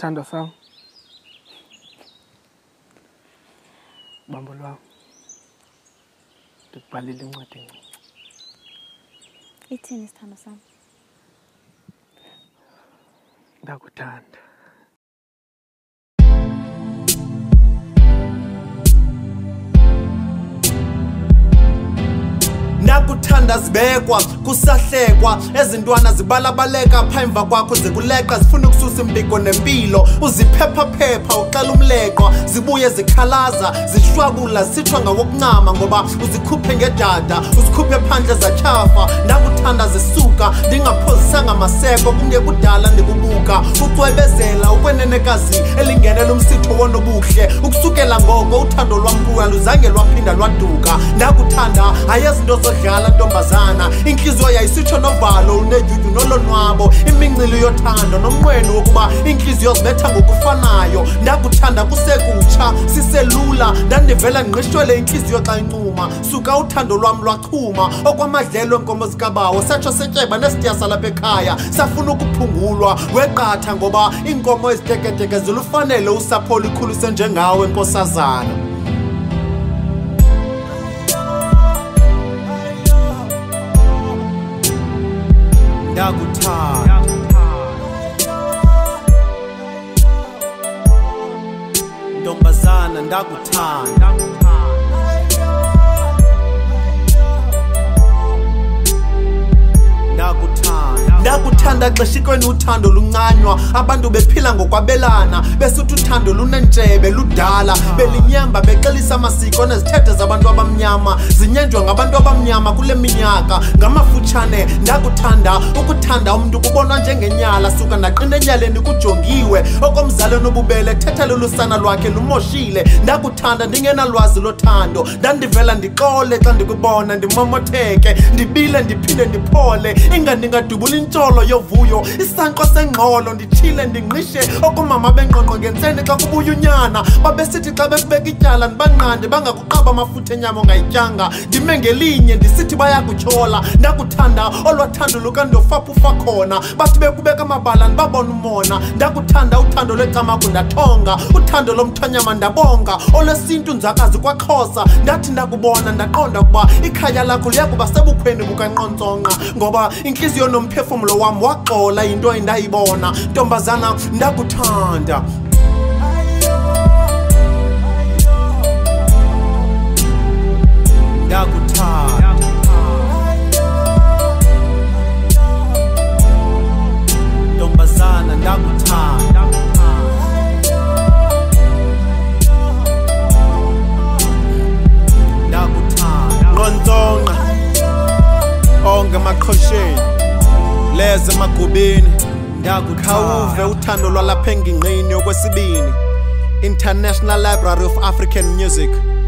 Stand or s n g Bambo lwam. Ndikubhalile incwadi encinci. i t h i n isithando sam? Ndakuthanda. zikhanda zibekwa kusahlekwa ezintwana zibalabaleka pha emva kwakho zikuleqa zifuna ukususa impiko nempilo uziphephaphepha uxela umleqwa zibuye zikhalaza zihlwakula zisithwa ngawokuncama ngoba uzikhuphe ngedada uzikhuphe phandle zatyhafa ndakuthanda zisuka ndingaphozisanga maseko kungekudala ndikubuka ucwebezela ukwenenekazi elingenela umsitho wonobuhle ukusukela ngoko uthando lwamkuya luzange lwaphinda lwaduka ndakuthanda ayezinto zodlala ntomba intombazana inhliziyo yayisitsho novalo unedyudu nolonwabo imincili yothando nomnqweni wokuba inhliziyo zibetha ngokufanayo ndakuthanda kusekutsha siselula ndandivela ngqishwele inhliziyo xa incuma suka uthando lwam lwachuma okwamadlelo enkomo zikabawo satsho setyeba nesityasa lapha ekhaya safuna ukuphungulwa weqatha ngoba iinkomo eziteketeke zilufanele usapho likhulise njengawo enkosazana ndakuthatha ntombazana ndakuthanda uthanda xeshikweni uthando lunqanywa abantu bephila ngokwabelana besuthi uthando lunentshebe ludala belinyemba bexelisa amasiko nezithethe zabantu abamnyama zinyenjwa ngabantu abamnyama kule minyaka ngamafutshane ndakuthanda ukuthanda umntu kubonwa njengenyala suka ndaqina enyaleni kujongiwe okomzalweni obubele thetha lolusana lwakhe lumoshile ndakuthanda ndingenalwazi lothando ndandivela ndixole xa ndikubona ndimomotheke ndibile ndiphinde ndiphole ingandingadubula intsholo yov uvuyo isanqo sengxolo ndithile ndingqishe okumama bengqongqo ngentsene xa kubuya unyana babesithi xa bekubeka ityala ndibanqande bangakuqaba amafutha enyama ongayityanga ndime ngelinye ndisithi bayakutyhola ndakuthanda olwathando lukandofaphufa khona bathi bekubeka amabala ndibabona umona ndakuthanda uthando lwecamaku ndathonga uthando lomthanyama ndabonga olwesintu nzakazi kwaxhosa ndathi ndakubona ndaqonda ukuba ikhaya lakho liyakuba sebukhweni bukanqontsonqa ngoba intliziyo nomphefumlo wam wak waqola into endayibona ntombazana ndakuthanda ndakuthanda ndakuthanda ndakuthanda onke emaqhosheni ngigeleze emagubini ndakuqhawuve uthando lwalapha engingqini yokwesibini international library of african music